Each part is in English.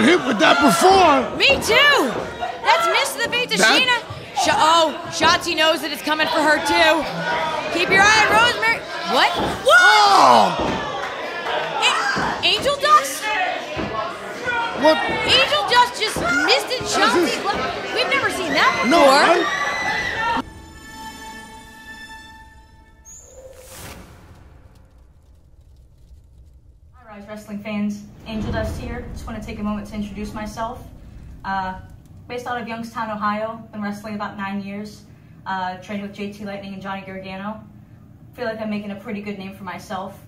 Been hit with that before. Me too. That's Miss the Beat to That- Sheena. Sh- oh, Shotzi knows that it's coming for her too. Keep your eye on Rosemary. What? Whoa! A- Angel dust? What? Angel dust just misted Shotzi's. le- We've never seen that before. No, right? Take a moment to introduce myself. Uh, based out of Youngstown, Ohio. Been wrestling about nine years. Uh, trained with JT Lightning and Johnny Gargano. Feel like I'm making a pretty good name for myself.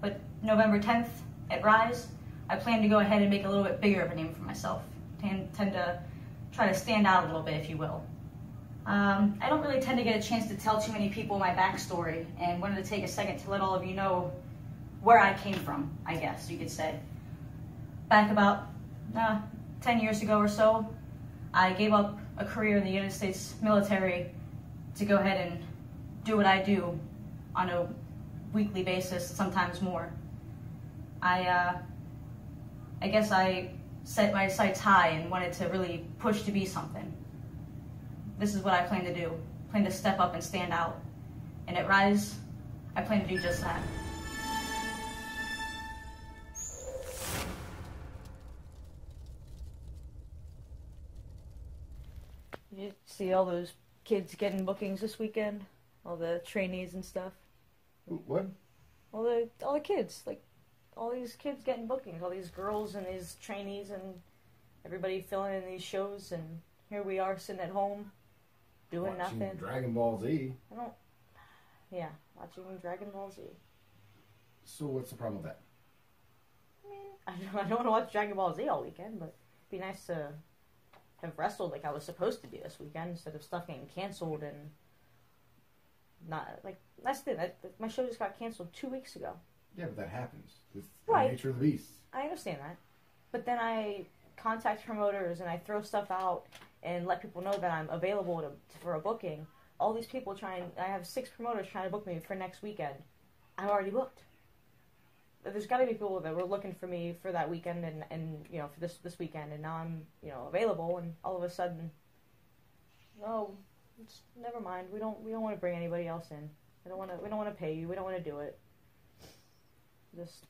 But November 10th at Rise, I plan to go ahead and make a little bit bigger of a name for myself. Tend, tend to try to stand out a little bit, if you will. Um, I don't really tend to get a chance to tell too many people my backstory, and wanted to take a second to let all of you know where I came from, I guess you could say. Back about uh, 10 years ago or so, I gave up a career in the United States military to go ahead and do what I do on a weekly basis, sometimes more. I, uh, I guess I set my sights high and wanted to really push to be something. This is what I plan to do. plan to step up and stand out. And at Rise, I plan to do just that. You see all those kids getting bookings this weekend? All the trainees and stuff? What? All the all the kids, like all these kids getting bookings, all these girls and these trainees and everybody filling in these shows and here we are sitting at home doing Watching nothing. Dragon Ball Z. I don't Yeah, watching Dragon Ball Z. So what's the problem with that? I mean, I don't, I don't want to watch Dragon Ball Z all weekend, but it'd be nice to have wrestled like I was supposed to be this weekend instead of stuff getting canceled and not like that's the thing. My show just got canceled two weeks ago. Yeah, but that happens. It's Right. the nature of the beast. I understand that, but then I contact promoters and I throw stuff out and let people know that I'm available to, for a booking. All these people trying. I have six promoters trying to book me for next weekend. I'm already booked. There's got to be people that were looking for me for that weekend and, and you know for this this weekend, and now I'm you know available, and all of a sudden, oh, it's, never mind. We don't we don't want to bring anybody else in. I don't want to. We don't want to pay you. We don't want to do it. Just,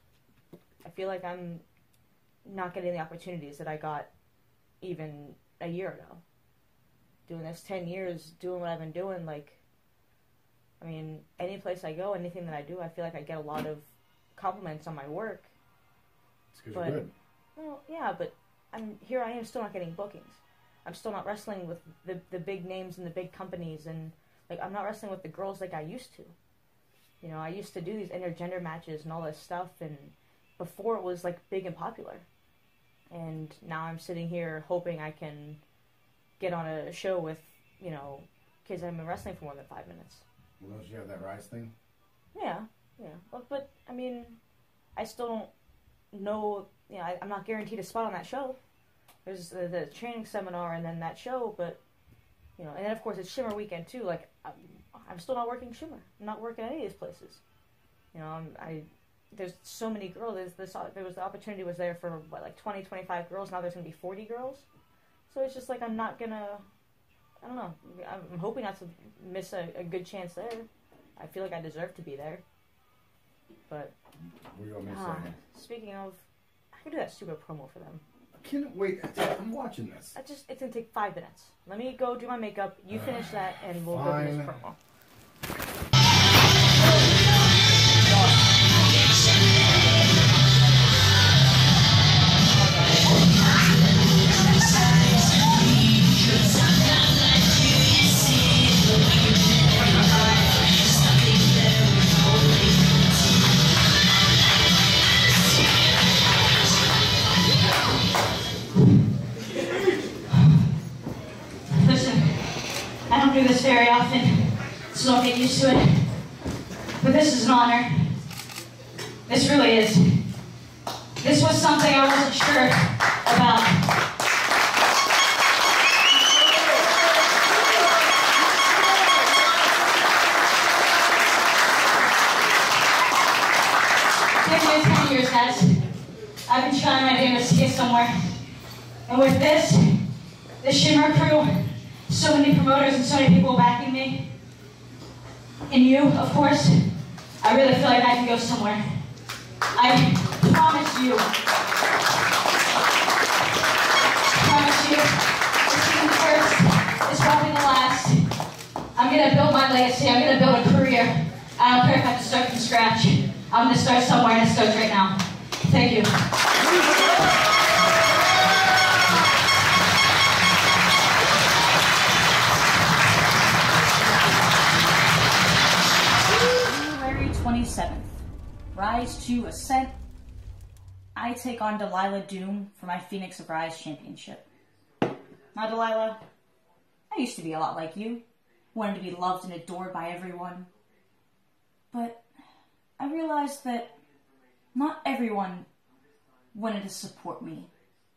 I feel like I'm not getting the opportunities that I got even a year ago. Doing this ten years, doing what I've been doing, like, I mean, any place I go, anything that I do, I feel like I get a lot of compliments on my work. It's because But- you're good. Well, yeah, but I'm here. I am still not getting bookings. I'm still not wrestling with the the big names and the big companies, and like I'm not wrestling with the girls like I used to. You know, I used to do these intergender matches and all this stuff, and before it was like big and popular. And now I'm sitting here hoping I can get on a show with you know kids I've been wrestling for more than five minutes. Well, don't you have that rise thing? Yeah, yeah. But, but I mean, I still don't know. You know, I, I'm not guaranteed a spot on that show. There's the, the training seminar and then that show, but you know, and then of course it's Shimmer weekend too. Like I'm, I'm still not working Shimmer. I'm not working any of these places. You know, I'm, I there's so many girls. There's this there was the opportunity was there for what like 20, 25 girls. Now there's gonna be 40 girls. So it's just like I'm not gonna. I don't know. I'm hoping not to miss a, a good chance there. I feel like I deserve to be there. But What do you want me to ah, say? speaking of, I could do that stupid promo for them. I can't wait. I'm watching this. I just it's gonna take five minutes. Let me go do my makeup. You finish that, and we'll go do this Fine. promo. I don't do this very often, so don't get used to it. But this is an honor. This really is. This was something I wasn't sure about. I've been trying my damnedest to get somewhere. And with this, the Shimmer crew, so many promoters and so many people backing me, and you, of course, I really feel like I can go somewhere. I promise you. promise you, this being first is probably the last. I'm gonna build my legacy. I'm gonna build a career. I don't care if I have to start from scratch. I'm gonna start somewhere, and it starts right now. Thank you. Rise to Ascent. I take on Delilah Doom for my Phoenix of Rise championship. Now, Delilah, I used to be a lot like you. Wanted to be loved and adored by everyone. But I realized that not everyone wanted to support me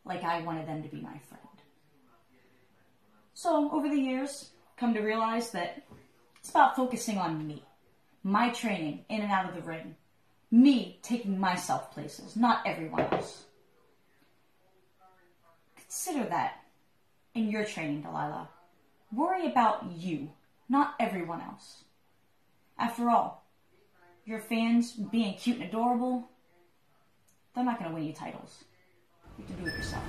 like I wanted them to be my friend. So, over the years, come to realize that it's about focusing on me my training in and out of the ring, me taking myself places, not everyone else. Consider that in your training, Delilah. Worry about you, not everyone else. After all, your fans being cute and adorable, they're not going to win you titles. You have to do it yourself.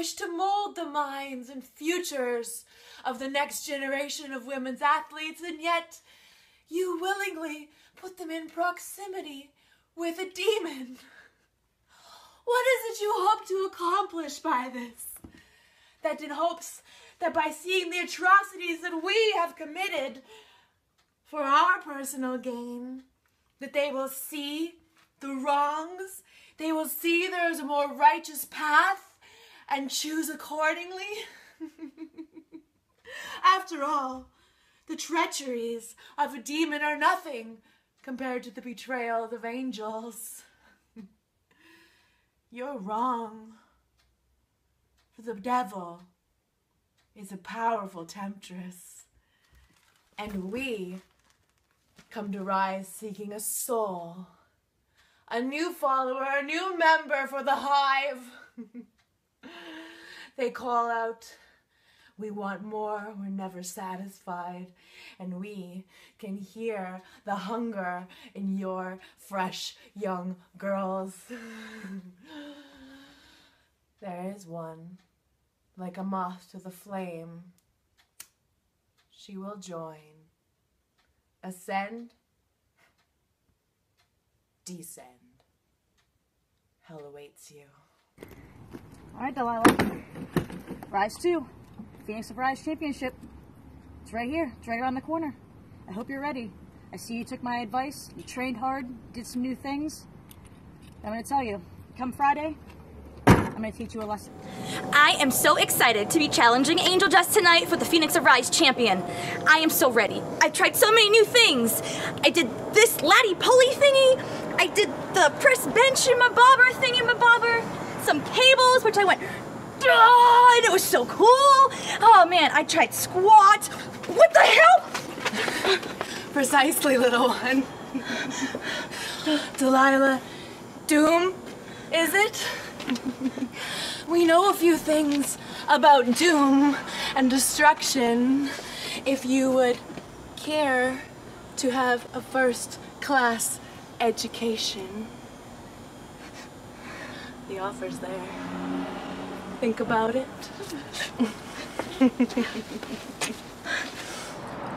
Wish to mold the minds and futures of the next generation of women's athletes, and yet you willingly put them in proximity with a demon. What is it you hope to accomplish by this? That in hopes that by seeing the atrocities that we have committed, for our personal gain, that they will see the wrongs, they will see there is a more righteous path and choose accordingly. After all, the treacheries of a demon are nothing compared to the betrayal of angels. You're wrong. For the devil is a powerful temptress, and we come to rise seeking a soul, a new follower, a new member for the hive. they call out, We want more, we're never satisfied. And we can hear the hunger in your fresh young girls. there is one, like a moth to the flame. She will join ascend, descend. Hell awaits you. All right, Delilah. Rise 2. Phoenix of Rise Championship. It's right here. It's right around the corner. I hope you're ready. I see you took my advice. You trained hard, did some new things. I'm going to tell you, come Friday, I'm going to teach you a lesson. I am so excited to be challenging Angel Dust tonight for the Phoenix of Rise champion. I am so ready. I've tried so many new things. I did this laddie pulley thingy. I did the press bench in my bobber thingy, my bobber. Some cables, which I went, oh, and it was so cool. Oh man, I tried squat. What the hell? Precisely, little one. Delilah, Doom, is it? we know a few things about doom and destruction. If you would care to have a first class education, the offer's there. Think about it.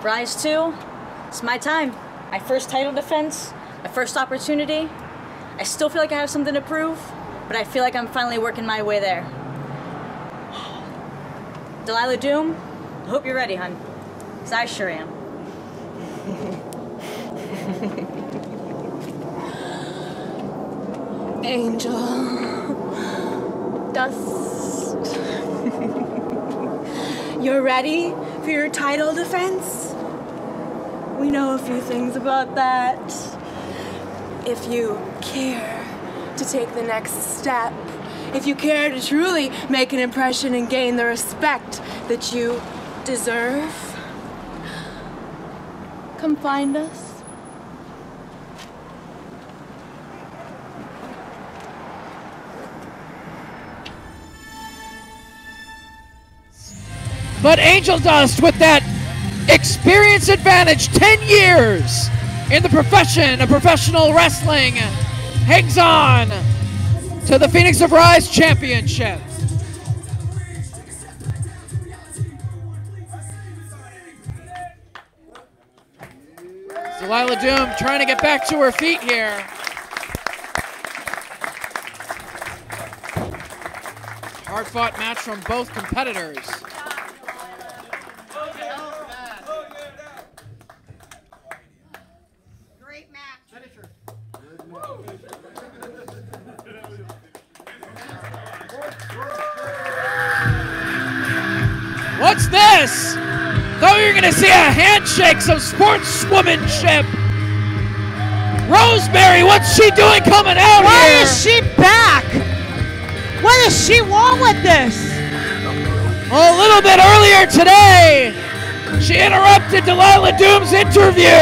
Rise 2. It's my time. My first title defense, my first opportunity. I still feel like I have something to prove, but I feel like I'm finally working my way there. Delilah Doom, I hope you're ready, hun. Because I sure am. Angel. Dust. You're ready for your title defense? We know a few things about that. If you care to take the next step, if you care to truly make an impression and gain the respect that you deserve, come find us. But Angel Dust, with that experience advantage, 10 years in the profession of professional wrestling, hangs on to the Phoenix of Rise Championship. Delilah Doom trying to get back to her feet here. Hard fought match from both competitors. What's this? Oh, Thought we were gonna see a handshake, some sportswomanship. Rosemary, what's she doing coming out Why is she back? What does she want with this? A little bit earlier today, she interrupted Delilah Doom's interview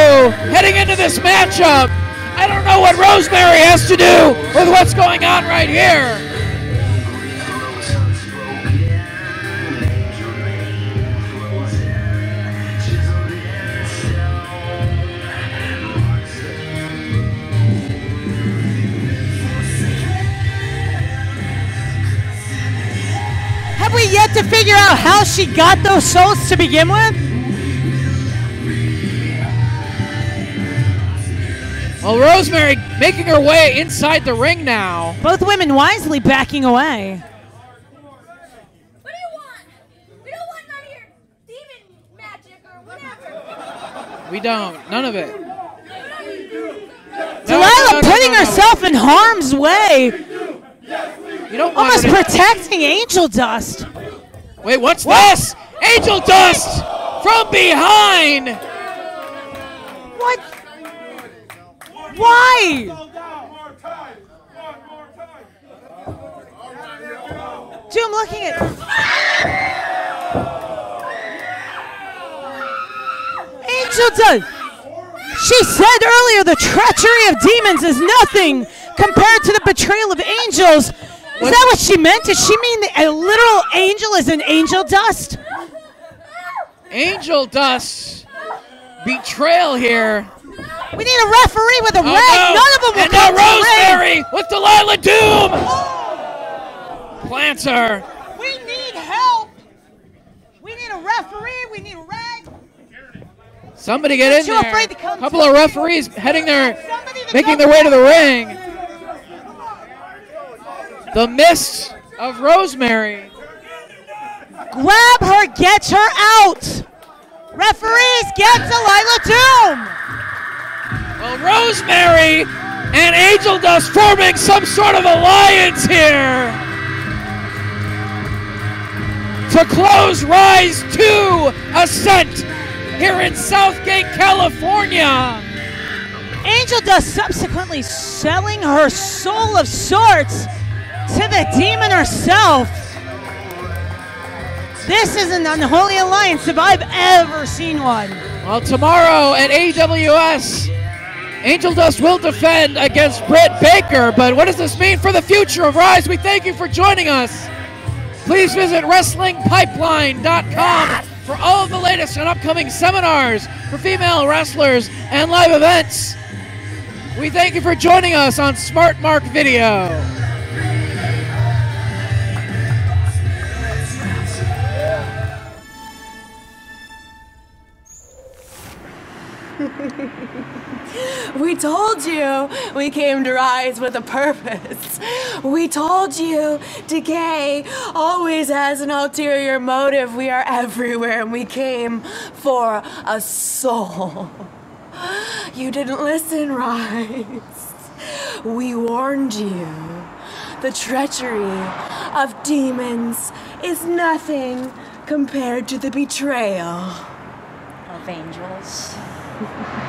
heading into this matchup. I don't know what Rosemary has to do with what's going on right here. Figure out how she got those souls to begin with? Well, Rosemary making her way inside the ring now. Both women wisely backing away. What do you want? We don't want none of your demon magic or whatever. We don't. None of it. No, Delilah no, no, putting no, no. herself in harm's way, You don't almost protecting Angel Dust. Wait, what's this? Angel Dust from behind. What? Why? Dude, I'm looking at. Angel Dust. She said earlier the treachery of demons is nothing compared to the betrayal of angels. Is that what she meant? Did she mean a literal angel is an angel dust? Angel Dust betrayal here. We need a referee with a Oh, ring. no. None of them will and come now to the. Rosemary with Delilah Doom. Plants her. We need help. We need a referee. We need a rag. Somebody get in there. come couple of referees heading to making their way to the ring. The mist of Rosemary. Grab her. Get her out. Referees, get Delilah Doom. Well, Rosemary and Angel Dust forming some sort of alliance here to close Rise 2 Ascent here in Southgate, California. Angel Dust subsequently selling her soul of sorts to the demon herself. This is an unholy alliance if I've ever seen one. Well, tomorrow at AWS, Angel Dust will defend against Britt Baker. But what does this mean for the future of Rise? We thank you for joining us. Please visit WrestlingPipeline.com for all of the latest and upcoming seminars for female wrestlers and live events. We thank you for joining us on Smart Mark Video. We told you we came to rise with a purpose. We told you decay always has an ulterior motive. We are everywhere and we came for a soul. You didn't listen, Rise. We warned you. The treachery of demons is nothing compared to the betrayal Of angels. Thank you.